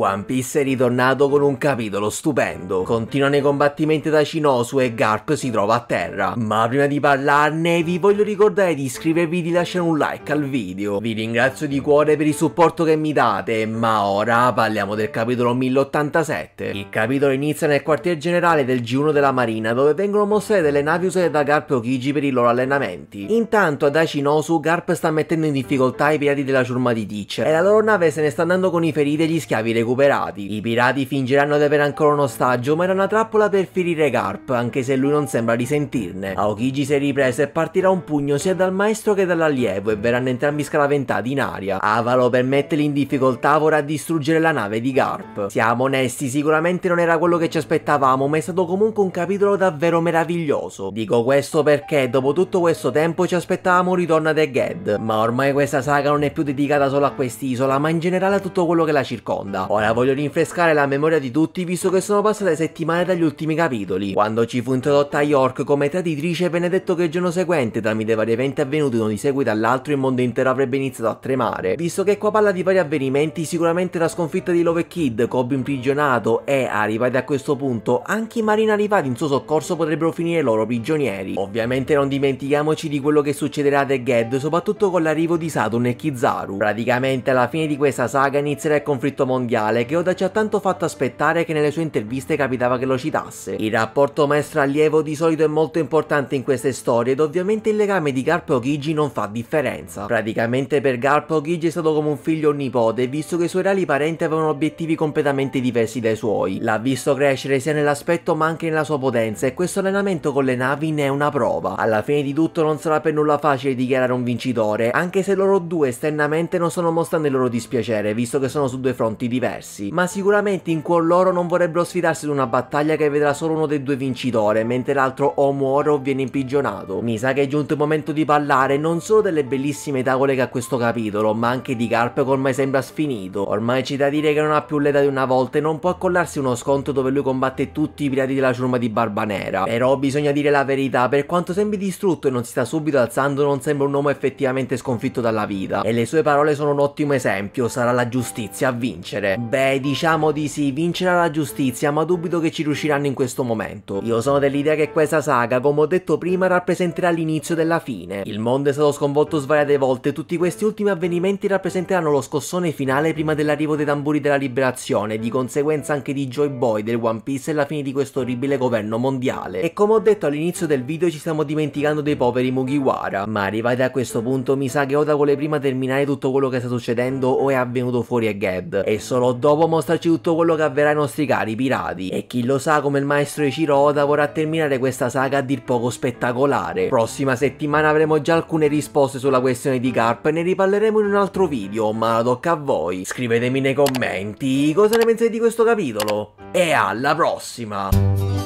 One Piece è ritornato con un capitolo stupendo. Continuano i combattimenti da Shinosu e Garp si trova a terra. Ma prima di parlarne vi voglio ricordare di iscrivervi e di lasciare un like al video. Vi ringrazio di cuore per il supporto che mi date, ma ora parliamo del capitolo 1087. Il capitolo inizia nel quartier generale del G1 della Marina dove vengono mostrate delle navi usate da Garp e Okiji per i loro allenamenti. Intanto ad Shinosu Garp sta mettendo in difficoltà i pirati della ciurma di Teach e la loro nave se ne sta andando con i feriti e gli schiavi recuperati recuperati. I pirati fingeranno di avere ancora un ostaggio ma era una trappola per ferire Garp anche se lui non sembra risentirne. Aokiji si è ripreso e partirà un pugno sia dal maestro che dall'allievo e verranno entrambi scaraventati in aria. Avalo per metterli in difficoltà vorrà distruggere la nave di Garp. Siamo onesti sicuramente non era quello che ci aspettavamo ma è stato comunque un capitolo davvero meraviglioso. Dico questo perché dopo tutto questo tempo ci aspettavamo un ritorno ad Egghead ma ormai questa saga non è più dedicata solo a quest'isola ma in generale a tutto quello che la circonda. Ora voglio rinfrescare la memoria di tutti visto che sono passate settimane dagli ultimi capitoli. Quando ci fu introdotta York come traditrice venne detto che il giorno seguente tramite vari eventi avvenuti uno di seguito all'altro il mondo intero avrebbe iniziato a tremare. Visto che qua parla di vari avvenimenti sicuramente la sconfitta di Love Kid, Kobe imprigionato e arrivati a questo punto anche i marini arrivati in suo soccorso potrebbero finire loro prigionieri. Ovviamente non dimentichiamoci di quello che succederà a The Ged soprattutto con l'arrivo di Saturn e Kizaru. Praticamente alla fine di questa saga inizierà il conflitto mondiale mondiale che Oda ci ha tanto fatto aspettare che nelle sue interviste capitava che lo citasse. Il rapporto maestro-allievo di solito è molto importante in queste storie ed ovviamente il legame di Garp e Okiji non fa differenza. Praticamente per Garp Okiji è stato come un figlio o nipote visto che i suoi reali parenti avevano obiettivi completamente diversi dai suoi. L'ha visto crescere sia nell'aspetto ma anche nella sua potenza e questo allenamento con le navi ne è una prova. Alla fine di tutto non sarà per nulla facile dichiarare un vincitore anche se loro due esternamente non stanno mostrando il loro dispiacere visto che sono su due fronti diversi diversi, ma sicuramente in cuor loro non vorrebbero sfidarsi ad una battaglia che vedrà solo uno dei due vincitore, mentre l'altro o muore o viene imprigionato. Mi sa che è giunto il momento di parlare non solo delle bellissime tavole che ha questo capitolo, ma anche di Garp che ormai sembra sfinito. Ormai c'è da dire che non ha più l'età di una volta e non può accollarsi uno sconto dove lui combatte tutti i pirati della ciurma di Barba Nera. Però bisogna dire la verità, per quanto sembri distrutto e non si sta subito alzando, non sembra un uomo effettivamente sconfitto dalla vita. E le sue parole sono un ottimo esempio, sarà la giustizia a vincere. Beh, diciamo di sì, vincerà la giustizia, ma dubito che ci riusciranno in questo momento. Io sono dell'idea che questa saga, come ho detto prima, rappresenterà l'inizio della fine. Il mondo è stato sconvolto svariate volte tutti questi ultimi avvenimenti rappresenteranno lo scossone finale prima dell'arrivo dei tamburi della liberazione di conseguenza anche di Joy Boy del One Piece e la fine di questo orribile governo mondiale. E come ho detto all'inizio del video ci stiamo dimenticando dei poveri Mugiwara, ma arrivati a questo punto mi sa che Oda vuole prima terminare tutto quello che sta succedendo o è avvenuto fuori a Ged e solo dopo mostrarci tutto quello che avverrà ai nostri cari pirati. E chi lo sa come il maestro Ichiroda vorrà terminare questa saga a dir poco spettacolare. Prossima settimana avremo già alcune risposte sulla questione di Garp e ne riparleremo in un altro video, ma tocca a voi. Scrivetemi nei commenti cosa ne pensate di questo capitolo. E alla prossima!